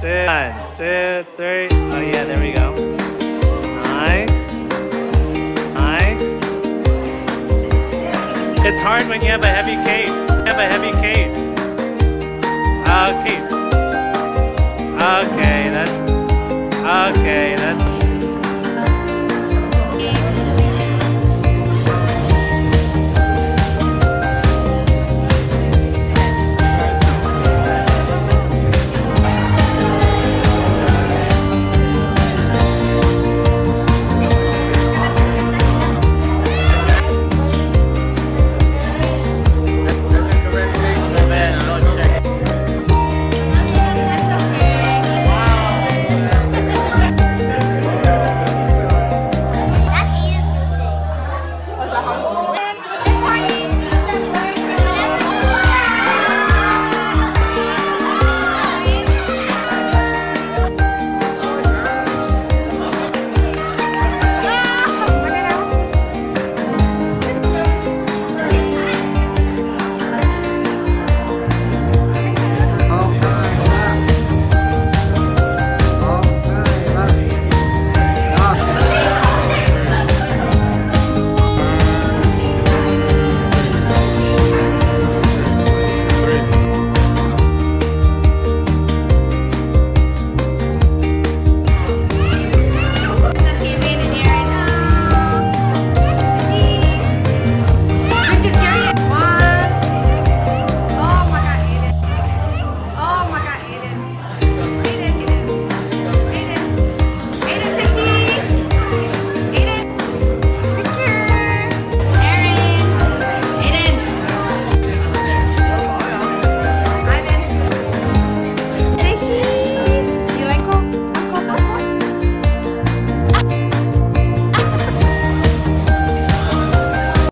two, one, two, three. Oh yeah, there we go. Nice. Nice. It's hard when you have a heavy case. You have a heavy case. Uh, case. Okay, that's... Okay, that's...